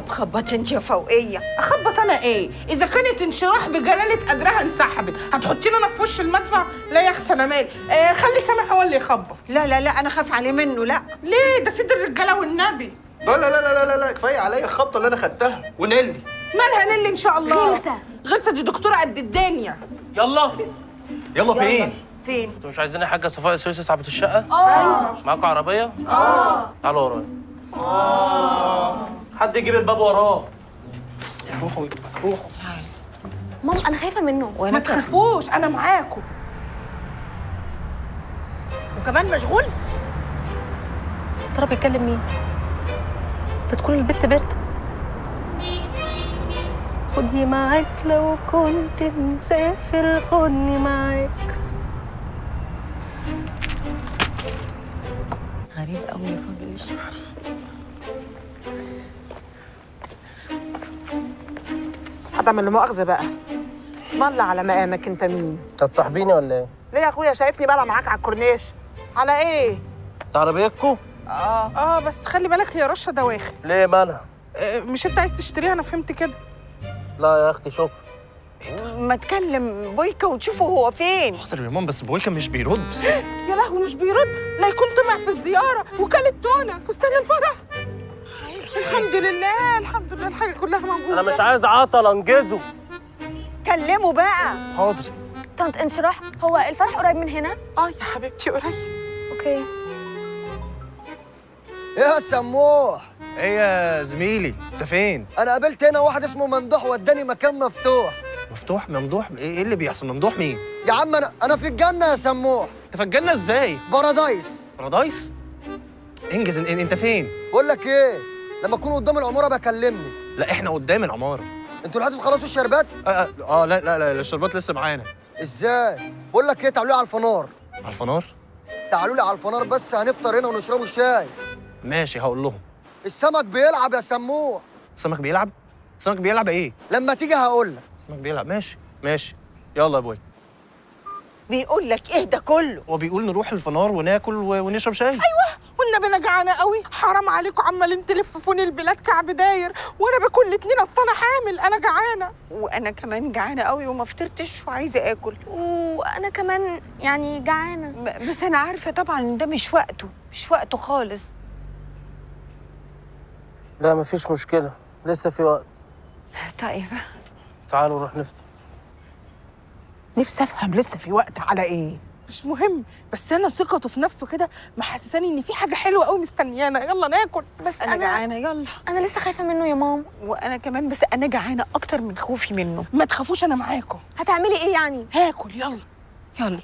طب خبط انت يا فوقية. أخبط أنا إيه؟ إذا كانت انشراح بجلالة قدرها انسحبت هتحطيني أنا في وش المدفع؟ لا يا أختي أنا مالي آه خلي سامح هو اللي يخبط. لا لا لا أنا خاف عليه منه لا. ليه؟ ده سيد الرجالة والنبي. لا لا لا لا لا لا كفاية عليا الخبطة اللي أنا خدتها ونيلي. مالها نيلي إن شاء الله؟ غلسة. غلسه دي دكتورة قد الدنيا. يلا. يلا فين؟ فين؟ أنتوا مش عايزين يا حاجة؟ صفاء سويسي صاحبة الشقة؟ آه. معاكم عربية؟ آه. تعالوا ورايا. آه. حد يجيب الباب وراه. روحوا روحوا. مام أنا خايفة منه. ما وأنا تخافوش أنا معاكم. وكمان مشغول؟ ترى بيتكلم مين؟ ده تكون البت بيرتا خدني معاك لو كنت مسافر خدني معاك. غريب قوي الراجل مش عارف. عدم المؤاخذة بقى. اسم الله على مقامك انت مين؟ هتصاحبيني ولا إيه؟ ليه يا اخويا؟ شايفني بقى معاك على الكورنيش. على إيه؟ انت عربيتكم؟ آه. بس خلي بالك هي رشة دواخل. ليه مالها؟ آه مش انت عايز تشتريها؟ أنا فهمت كده. لا يا أختي شكرا. ما تكلم بويكا وتشوفه هو فين. حاضر يا ماما بس بويكا مش بيرد. يا لهوي مش بيرد؟ لا يكون طمع في الزيارة وكل التونة فستان الفرح. الحمد لله الحمد لله الحاجة كلها موجودة. أنا مش عايز عطلة أنجزوا. كلمه بقى. حاضر. طنط انشراح. هو الفرح قريب من هنا؟ آه يا حبيبتي قريب. okay. إيه يا سموح؟ إيه يا زميلي؟ أنت فين؟ أنا قابلت هنا واحد اسمه ممدوح وداني مكان مفتوح. مفتوح؟ ممدوح؟ إيه إيه اللي بيحصل؟ ممدوح مين؟ يا عم أنا أنا في الجنة يا سموح. أنت في الجنة إزاي؟ paradise. paradise؟ إنجز إن- أنت فين؟ بقول لك إيه؟ لما أكون قدام العمارة بقى كلمني. لا إحنا قدام العمارة. أنتوا لحد تخلصوا الشربات؟ آه, آه, آه لا لا لا الشربات لسه معانا. إزاي؟ بقول لك إيه تعالوا لي على الفنار. على الفنار؟ تعالوا لي على الفنار بس هنفطر هنا ونشربوا الشاي. ماشي هقول لهم. السمك بيلعب يا سموح. السمك بيلعب؟ السمك بيلعب إيه؟ لما تيجي هقول لك. السمك بيلعب. ماشي ماشي. يلا يا بوي. بيقول لك ده كله؟ هو بيقول نروح الفنار وناكل ونشرب شاي؟ والنبي أنا جعانه قوي حرام عليكم عمالين تلففوني البلاد كعب داير. وأنا باكل الاتنين اصل أنا حامل. أنا جعانة. وأنا كمان جعانة قوي وما فطرتش وعايزة آكل. وأنا كمان يعني جعانة. بس أنا عارفة طبعا إن ده مش وقته. مش وقته خالص. لا مفيش مشكلة. لسه في وقت. طيب. تعالوا نروح نفطر. نفسي أفهم لسه في وقت على إيه. مش مهم بس أنا ثقته في نفسه كده محسساني إن في حاجة حلوة قوي مستنيانا. يلا ناكل. بس أنا أنا جعانة يلا. أنا لسه خايفة منه يا مام وأنا كمان بس أنا جعانة أكتر من خوفي منه. ما تخافوش أنا معاكم. هتعملي إيه يعني؟ هاكل يلا. يلا.